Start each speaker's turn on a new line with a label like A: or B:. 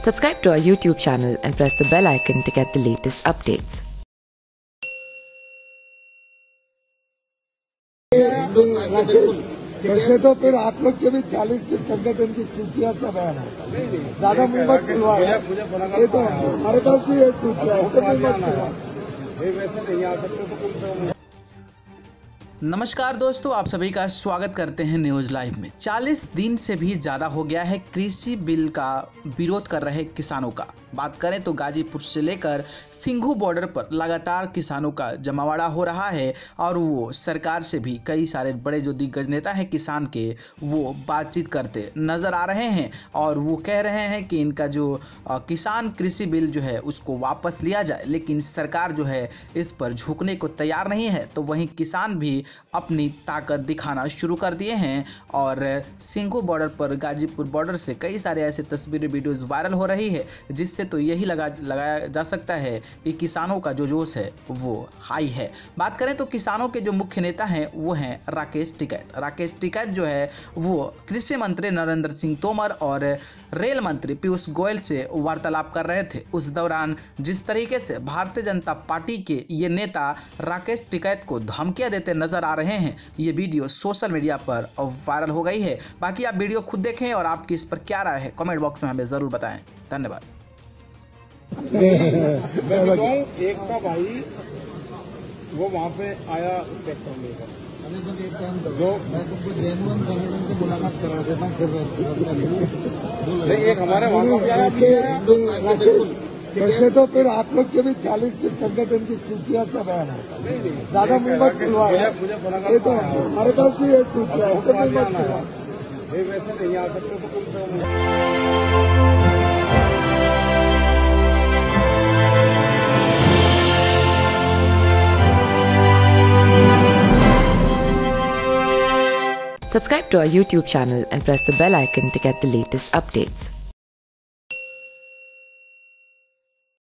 A: Subscribe to our YouTube channel and press the bell icon to get the latest updates.
B: वैसे तो फिर आप लोग के भी चालीस के संगठन की सूचियां सब है ज्यादा मुंह मत खुलवा ये तो हमारे पास भी ये सूचिया है सब मुंह मत खुलवा
C: नमस्कार दोस्तों, आप सभी का स्वागत करते हैं न्यूज़ लाइव में। 40 दिन से भी ज़्यादा हो गया है कृषि बिल का विरोध कर रहे किसानों का। बात करें तो गाजीपुर से लेकर सिंघू बॉर्डर पर लगातार किसानों का जमावड़ा हो रहा है और वो सरकार से भी कई सारे बड़े जो दिग्गज नेता हैं किसान के, वो बातचीत करते नज़र आ रहे हैं और वो कह रहे हैं कि इनका जो किसान कृषि बिल जो है उसको वापस लिया जाए, लेकिन सरकार जो है इस पर झुकने को तैयार नहीं है। तो वहीं किसान भी अपनी ताकत दिखाना शुरू कर दिए हैं और सिंघू बॉर्डर पर, गाजीपुर बॉर्डर से कई सारे ऐसे तस्वीरें वीडियोज़ वायरल हो रही है, जिससे तो यही लगा, लगाया जा सकता है कि किसानों का जो जोश है, वो हाई है। बात करें तो किसानों के जो मुख्य नेता हैं, वो हैं राकेश टिकैत। राकेश टिकैत जो है, वो कृषि मंत्री नरेंद्र सिंह तोमर और रेल मंत्री पीयूष गोयल से वार्तालाप कर रहे थे। उस दौरान जिस तरीके से भारतीय जनता पार्टी के ये नेता राकेश टिकैत को धमकियाँ देते नज़र आ रहे हैं। ये वीडियो सोशल मीडिया पर वायरल हो गई है। बाकी आप वीडियो खुद देखें और आपकी इस पर क्या राय है कमेंट बॉक्स में हमें ज़रूर बताएँ। धन्यवाद।
D: एक का भाई वो वहाँ पे आया
B: अरे जब एक काम करो।
D: जो
B: मैं तुमको जैनवन संगठन से मुलाकात करा देता हूँ फिर
D: एक हमारे वहाँ भी आया
B: वैसे तो फिर आप लोग के भी चालीस के संगठन की सूचियाँ सब है। ज़्यादा मुँह मत खुलवा ये तो हमारे पास भी ये सूचिया है
D: वैसे नहीं आ सकते तो
A: Subscribe to our YouTube channel and press the bell icon to get the latest updates.